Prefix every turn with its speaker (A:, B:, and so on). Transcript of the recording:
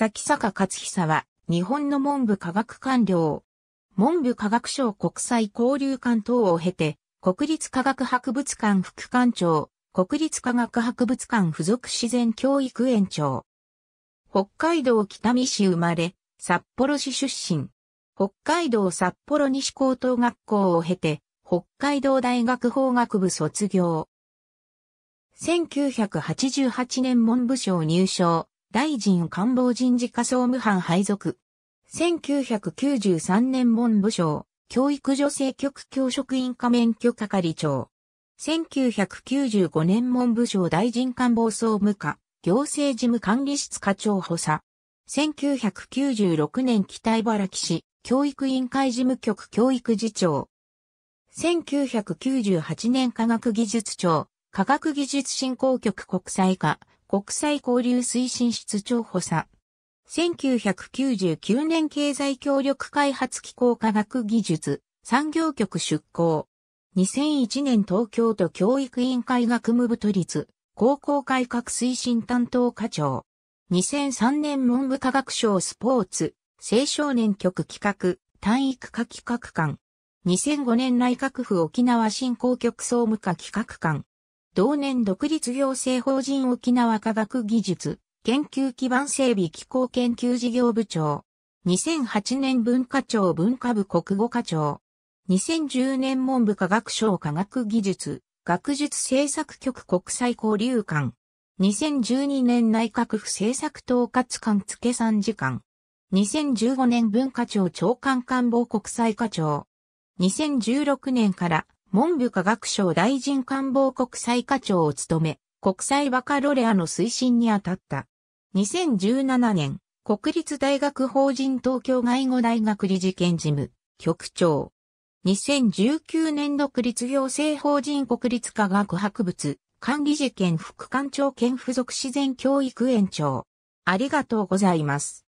A: 崎坂勝久は、日本の文部科学官僚。文部科学省国際交流館等を経て、国立科学博物館副館長、国立科学博物館附属自然教育園長。北海道北見市生まれ、札幌市出身。北海道札幌西高等学校を経て、北海道大学法学部卒業。1988年文部省入省、大臣官房人事課総務班配属。1993年文部省、教育女性局教職員課免許係長。1995年文部省大臣官房総務課、行政事務管理室課長補佐。1996年北茨城市、教育委員会事務局教育次長。1998年科学技術庁、科学技術振興局国際化、国際交流推進室長補佐。1999年経済協力開発機構科学技術産業局出向。2001年東京都教育委員会学務部都立高校改革推進担当課長。2003年文部科学省スポーツ青少年局企画単育課企画官。2005年内閣府沖縄振興局総務課企画官。同年独立行政法人沖縄科学技術研究基盤整備機構研究事業部長。2008年文化庁文化部国語課長。2010年文部科学省科学技術学術政策局国際交流館。2012年内閣府政策統括官付参事官。2015年文化庁長官官房国際課長。2016年から文部科学省大臣官房国際課長を務め、国際バカロレアの推進に当たった。2017年、国立大学法人東京外語大学理事兼事務、局長。2019年独立行政法人国立科学博物、管理事兼副館長兼附属自然教育園長。ありがとうございます。